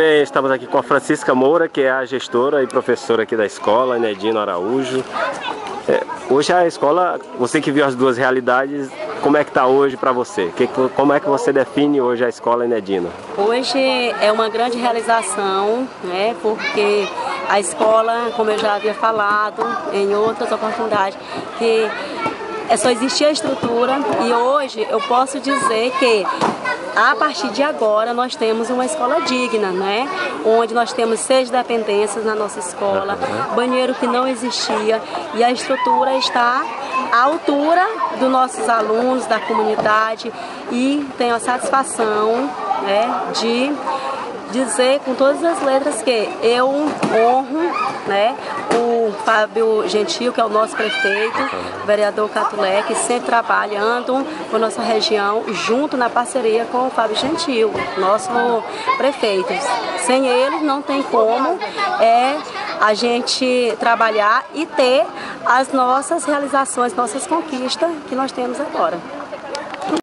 Bem, estamos aqui com a Francisca Moura, que é a gestora e professora aqui da escola, Nedino Araújo. É, hoje a escola, você que viu as duas realidades, como é que está hoje para você? Que, como é que você define hoje a escola Nedino? Hoje é uma grande realização, né, porque a escola, como eu já havia falado em outras oportunidades, que é só existia a estrutura e hoje eu posso dizer que a partir de agora nós temos uma escola digna, né? Onde nós temos seis dependências na nossa escola, banheiro que não existia e a estrutura está à altura dos nossos alunos, da comunidade e tenho a satisfação né, de dizer com todas as letras que eu honro né, o Fábio Gentil, que é o nosso prefeito, o vereador Catulé, sempre trabalhando com nossa região, junto na parceria com o Fábio Gentil, nosso prefeito. Sem ele não tem como é, a gente trabalhar e ter as nossas realizações, nossas conquistas que nós temos agora.